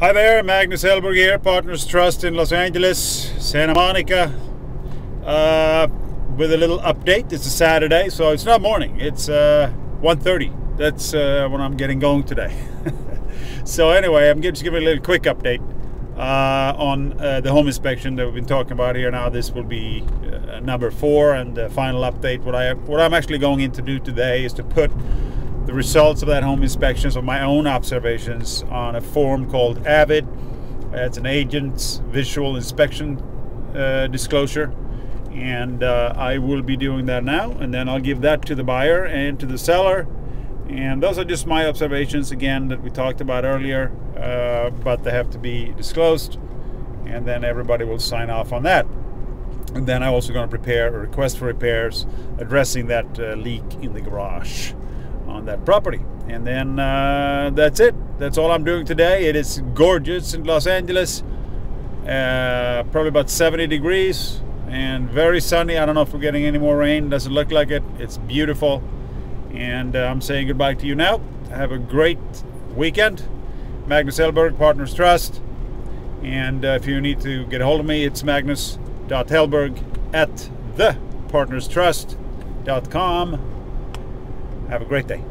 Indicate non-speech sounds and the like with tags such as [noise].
Hi there, Magnus Hellberg here, Partners Trust in Los Angeles, Santa Monica. Uh, with a little update. It's a Saturday, so it's not morning. It's uh, 1.30. That's uh, when I'm getting going today. [laughs] so anyway, I'm just giving a little quick update uh, on uh, the home inspection that we've been talking about here. Now this will be uh, number four and the final update. What I what I'm actually going in to do today is to put the results of that home inspections of my own observations on a form called AVID. It's an agent's visual inspection uh, disclosure. And uh, I will be doing that now. And then I'll give that to the buyer and to the seller. And those are just my observations again that we talked about earlier, uh, but they have to be disclosed. And then everybody will sign off on that. And then I'm also going to prepare a request for repairs addressing that uh, leak in the garage that property. And then uh, that's it. That's all I'm doing today. It is gorgeous in Los Angeles. Uh, probably about 70 degrees and very sunny. I don't know if we're getting any more rain. Doesn't look like it. It's beautiful. And uh, I'm saying goodbye to you now. Have a great weekend. Magnus Hellberg, Partners Trust. And uh, if you need to get a hold of me, it's magnus.hellberg at thepartnerstrust.com. Have a great day.